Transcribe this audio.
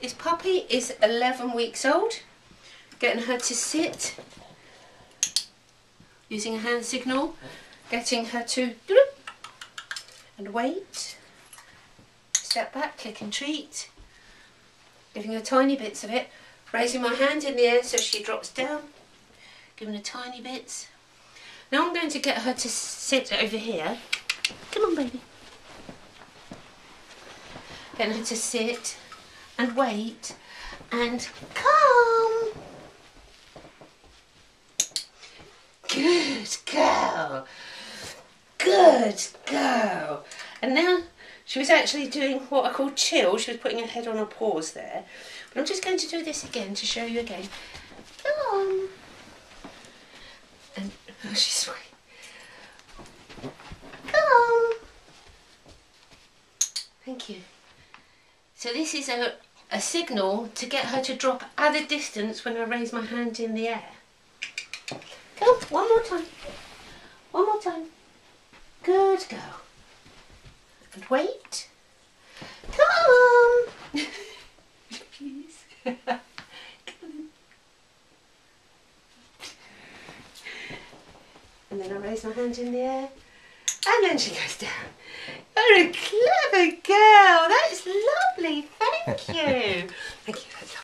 This puppy is 11 weeks old. Getting her to sit using a hand signal, getting her to and wait, step back, click and treat, giving her tiny bits of it, raising my hand in the air so she drops down, giving her tiny bits. Now I'm going to get her to sit over here. Come on, baby. Getting her to sit and wait and come. Good girl. Good girl. And now she was actually doing what I call chill. She was putting her head on her paws there. But I'm just going to do this again to show you again. Come on. And oh, she's sweet. Come on. Thank you. So this is a, a signal to get her to drop at a distance when I raise my hand in the air. Come, one more time. One more time. Good girl. And wait. Come on. Please. and then I raise my hand in the air. And then she goes down. You're a clever girl. That's lovely. Thank you.